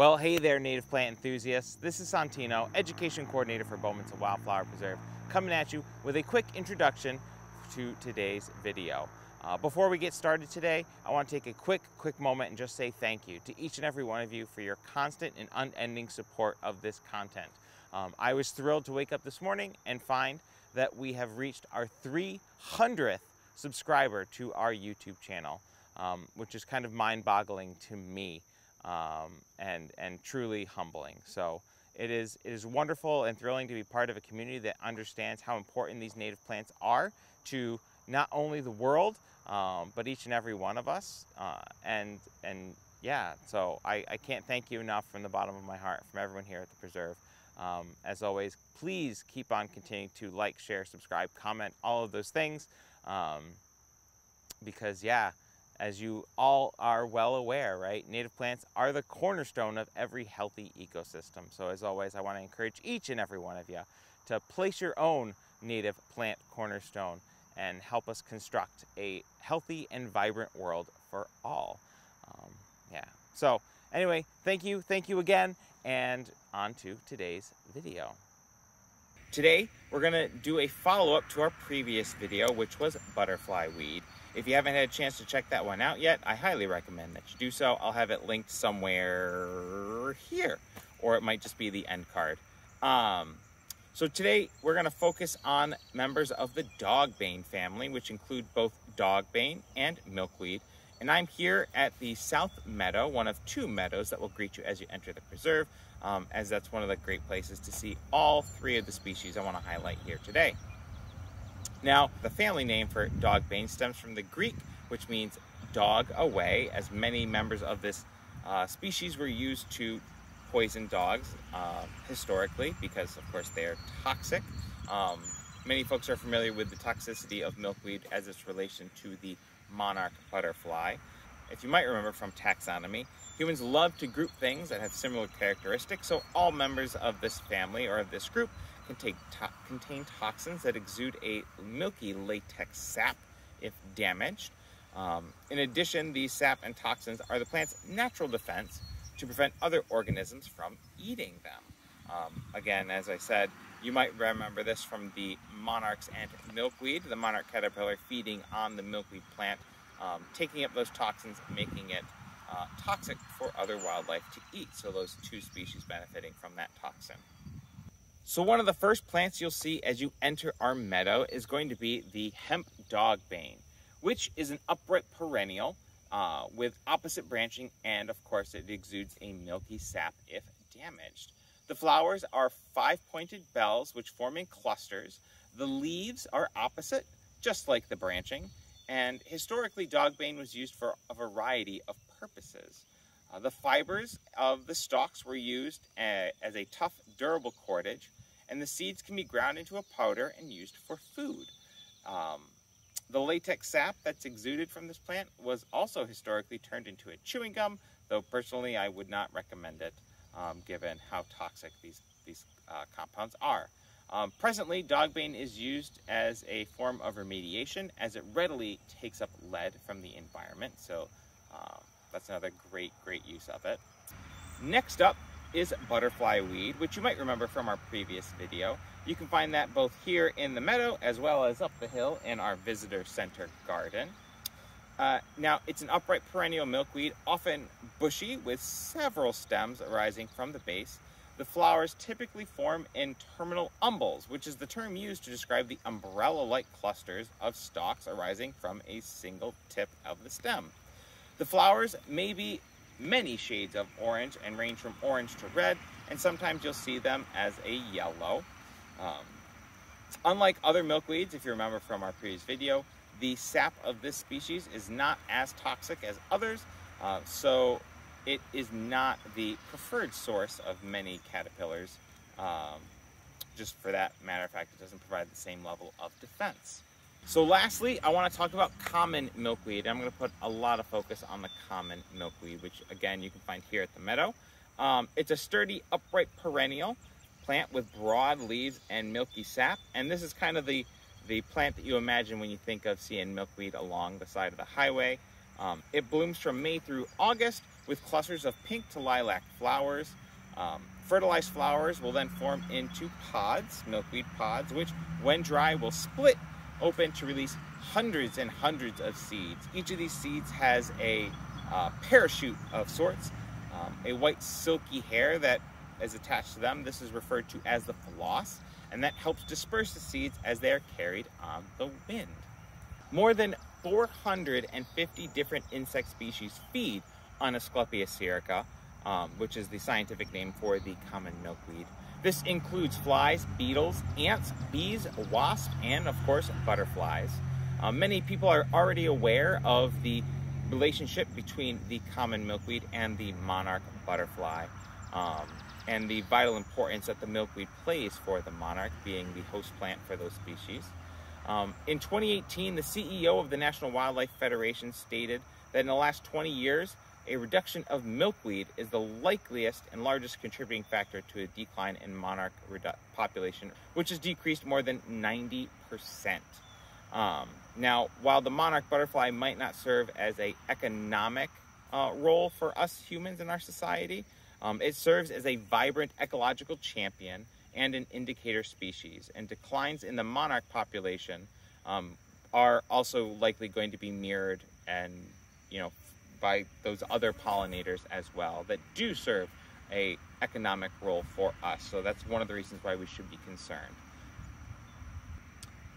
Well, hey there, native plant enthusiasts. This is Santino, Education Coordinator for Bowman's Wildflower Preserve, coming at you with a quick introduction to today's video. Uh, before we get started today, I want to take a quick, quick moment and just say thank you to each and every one of you for your constant and unending support of this content. Um, I was thrilled to wake up this morning and find that we have reached our 300th subscriber to our YouTube channel, um, which is kind of mind-boggling to me um, and and truly humbling. So it is it is wonderful and thrilling to be part of a community that understands how important these native plants are to not only the world um, but each and every one of us. Uh, and and yeah, so I, I can't thank you enough from the bottom of my heart from everyone here at the preserve. Um, as always, please keep on continuing to like, share, subscribe, comment, all of those things. Um, because yeah, as you all are well aware, right? Native plants are the cornerstone of every healthy ecosystem. So as always, I want to encourage each and every one of you to place your own native plant cornerstone and help us construct a healthy and vibrant world for all. Um, yeah. So anyway, thank you, thank you again, and on to today's video. Today, we're gonna do a follow-up to our previous video, which was butterfly weed. If you haven't had a chance to check that one out yet, I highly recommend that you do so. I'll have it linked somewhere here, or it might just be the end card. Um, so today we're going to focus on members of the dogbane family, which include both dogbane and milkweed. And I'm here at the South Meadow, one of two meadows that will greet you as you enter the preserve, um, as that's one of the great places to see all three of the species I want to highlight here today. Now, the family name for dogbane stems from the Greek, which means dog away, as many members of this uh, species were used to poison dogs uh, historically because, of course, they are toxic. Um, many folks are familiar with the toxicity of milkweed as its relation to the monarch butterfly. If you might remember from taxonomy, humans love to group things that have similar characteristics, so all members of this family or of this group contain, to contain toxins that exude a milky latex sap if damaged. Um, in addition, these sap and toxins are the plant's natural defense to prevent other organisms from eating them. Um, again, as I said, you might remember this from the monarchs and milkweed, the monarch caterpillar feeding on the milkweed plant, um, taking up those toxins, making it uh, toxic for other wildlife to eat. So those two species benefiting from that toxin. So one of the first plants you'll see as you enter our meadow is going to be the hemp dogbane, which is an upright perennial uh, with opposite branching and of course it exudes a milky sap if damaged. The flowers are five-pointed bells which form in clusters. The leaves are opposite, just like the branching, and historically dogbane was used for a variety of purposes. Uh, the fibers of the stalks were used uh, as a tough, durable cordage, and the seeds can be ground into a powder and used for food. Um, the latex sap that's exuded from this plant was also historically turned into a chewing gum, though personally I would not recommend it um, given how toxic these, these uh, compounds are. Um, presently, dogbane is used as a form of remediation as it readily takes up lead from the environment, so that's another great, great use of it. Next up is butterfly weed, which you might remember from our previous video. You can find that both here in the meadow as well as up the hill in our visitor center garden. Uh, now, it's an upright perennial milkweed, often bushy with several stems arising from the base. The flowers typically form in terminal umbels, which is the term used to describe the umbrella-like clusters of stalks arising from a single tip of the stem. The flowers may be many shades of orange and range from orange to red, and sometimes you'll see them as a yellow. Um, unlike other milkweeds, if you remember from our previous video, the sap of this species is not as toxic as others, uh, so it is not the preferred source of many caterpillars. Um, just for that matter of fact, it doesn't provide the same level of defense. So lastly, I want to talk about common milkweed. I'm going to put a lot of focus on the common milkweed, which again, you can find here at the meadow. Um, it's a sturdy, upright perennial plant with broad leaves and milky sap. And this is kind of the, the plant that you imagine when you think of seeing milkweed along the side of the highway. Um, it blooms from May through August with clusters of pink to lilac flowers. Um, fertilized flowers will then form into pods, milkweed pods, which when dry will split open to release hundreds and hundreds of seeds. Each of these seeds has a uh, parachute of sorts, um, a white silky hair that is attached to them. This is referred to as the floss, and that helps disperse the seeds as they are carried on the wind. More than 450 different insect species feed on Asclepias syriaca, um, which is the scientific name for the common milkweed. This includes flies, beetles, ants, bees, wasps, and of course butterflies. Uh, many people are already aware of the relationship between the common milkweed and the monarch butterfly um, and the vital importance that the milkweed plays for the monarch being the host plant for those species. Um, in 2018, the CEO of the National Wildlife Federation stated that in the last 20 years, a reduction of milkweed is the likeliest and largest contributing factor to a decline in monarch population, which has decreased more than 90%. Um, now, while the monarch butterfly might not serve as a economic uh, role for us humans in our society, um, it serves as a vibrant ecological champion and an indicator species. And declines in the monarch population um, are also likely going to be mirrored and, you know, by those other pollinators as well that do serve a economic role for us. So that's one of the reasons why we should be concerned.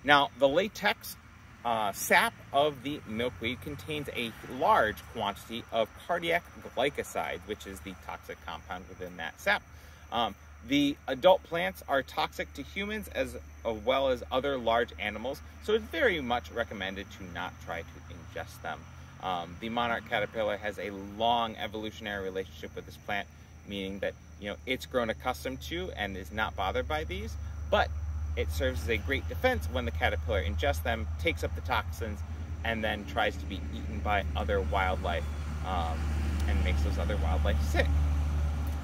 Now, the latex uh, sap of the milkweed contains a large quantity of cardiac glycoside, which is the toxic compound within that sap. Um, the adult plants are toxic to humans as well as other large animals, so it's very much recommended to not try to ingest them. Um, the monarch caterpillar has a long evolutionary relationship with this plant, meaning that you know it's grown accustomed to and is not bothered by these, but it serves as a great defense when the caterpillar ingests them, takes up the toxins, and then tries to be eaten by other wildlife um, and makes those other wildlife sick.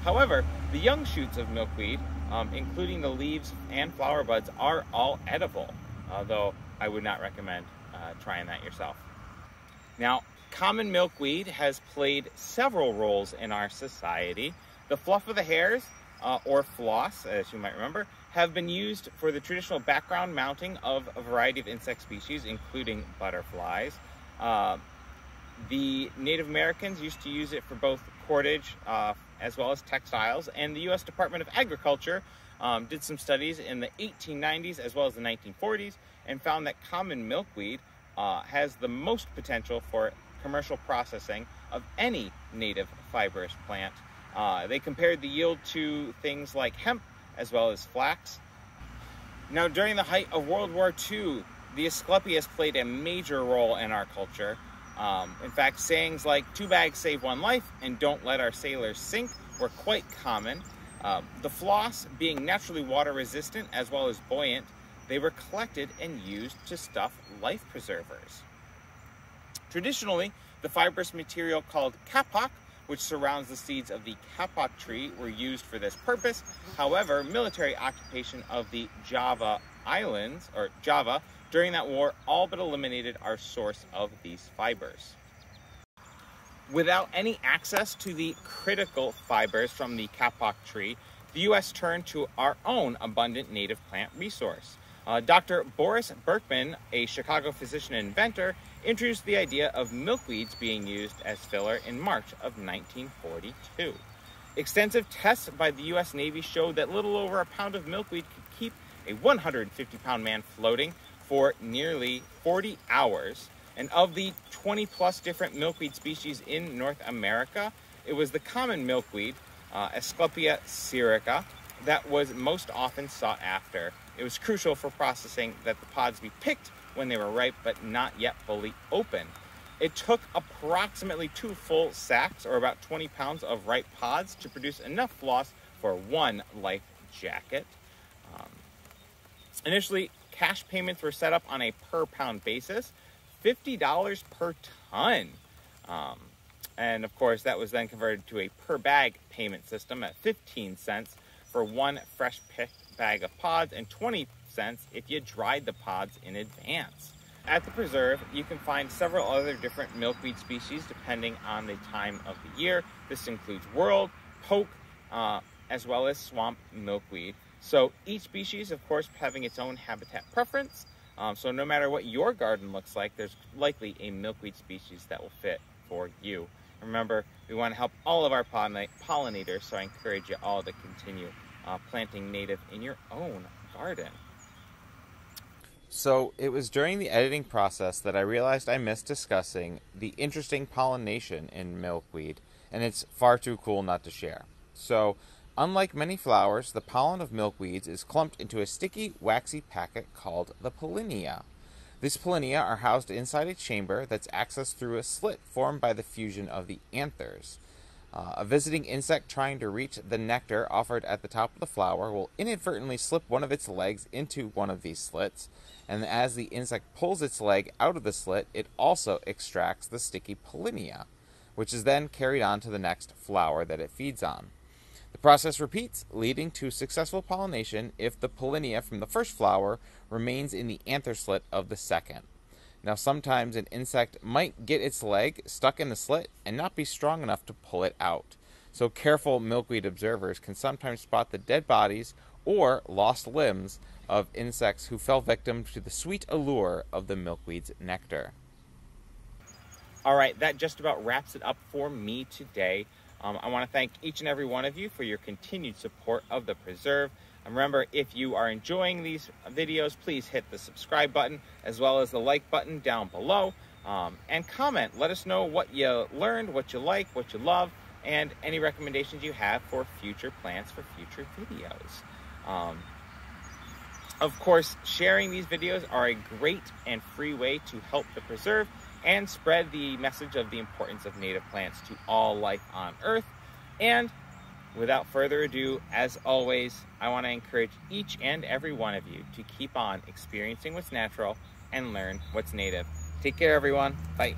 However, the young shoots of milkweed, um, including the leaves and flower buds, are all edible, although I would not recommend uh, trying that yourself. Now, common milkweed has played several roles in our society. The fluff of the hairs, uh, or floss, as you might remember, have been used for the traditional background mounting of a variety of insect species, including butterflies. Uh, the Native Americans used to use it for both cordage uh, as well as textiles, and the U.S. Department of Agriculture um, did some studies in the 1890s as well as the 1940s and found that common milkweed uh, has the most potential for commercial processing of any native fibrous plant. Uh, they compared the yield to things like hemp as well as flax. Now, during the height of World War II, the Asclepias played a major role in our culture. Um, in fact, sayings like two bags save one life and don't let our sailors sink were quite common. Uh, the floss, being naturally water resistant as well as buoyant, they were collected and used to stuff life preservers. Traditionally, the fibrous material called kapok, which surrounds the seeds of the kapok tree, were used for this purpose. However, military occupation of the Java Islands, or Java, during that war all but eliminated our source of these fibers. Without any access to the critical fibers from the kapok tree, the U.S. turned to our own abundant native plant resource. Uh, Dr. Boris Berkman, a Chicago physician and inventor, introduced the idea of milkweeds being used as filler in March of 1942. Extensive tests by the U.S. Navy showed that little over a pound of milkweed could keep a 150 pound man floating for nearly 40 hours. And of the 20 plus different milkweed species in North America, it was the common milkweed, uh, Asclepia syriaca, that was most often sought after. It was crucial for processing that the pods be picked when they were ripe but not yet fully open. It took approximately two full sacks, or about 20 pounds of ripe pods, to produce enough floss for one life jacket. Um, initially, cash payments were set up on a per pound basis, $50 per ton. Um, and of course, that was then converted to a per bag payment system at 15 cents for one fresh picked bag of pods and 20 cents if you dried the pods in advance. At the preserve, you can find several other different milkweed species depending on the time of the year. This includes whorled, poke, uh, as well as swamp milkweed. So each species, of course, having its own habitat preference. Um, so no matter what your garden looks like, there's likely a milkweed species that will fit for you. Remember, we want to help all of our pollinators, so I encourage you all to continue uh, planting native in your own garden. So it was during the editing process that I realized I missed discussing the interesting pollination in milkweed, and it's far too cool not to share. So, unlike many flowers, the pollen of milkweeds is clumped into a sticky, waxy packet called the pollinia. These pollinia are housed inside a chamber that's accessed through a slit formed by the fusion of the anthers. Uh, a visiting insect trying to reach the nectar offered at the top of the flower will inadvertently slip one of its legs into one of these slits, and as the insect pulls its leg out of the slit, it also extracts the sticky pollinia, which is then carried on to the next flower that it feeds on. The process repeats, leading to successful pollination if the pollinia from the first flower remains in the anther slit of the second. Now, sometimes an insect might get its leg stuck in the slit and not be strong enough to pull it out. So, careful milkweed observers can sometimes spot the dead bodies or lost limbs of insects who fell victim to the sweet allure of the milkweed's nectar. All right, that just about wraps it up for me today. Um, I want to thank each and every one of you for your continued support of the preserve. And remember, if you are enjoying these videos, please hit the subscribe button as well as the like button down below. Um, and comment. Let us know what you learned, what you like, what you love, and any recommendations you have for future plants for future videos. Um, of course, sharing these videos are a great and free way to help the preserve and spread the message of the importance of native plants to all life on Earth. And without further ado, as always, I want to encourage each and every one of you to keep on experiencing what's natural and learn what's native. Take care, everyone. Bye.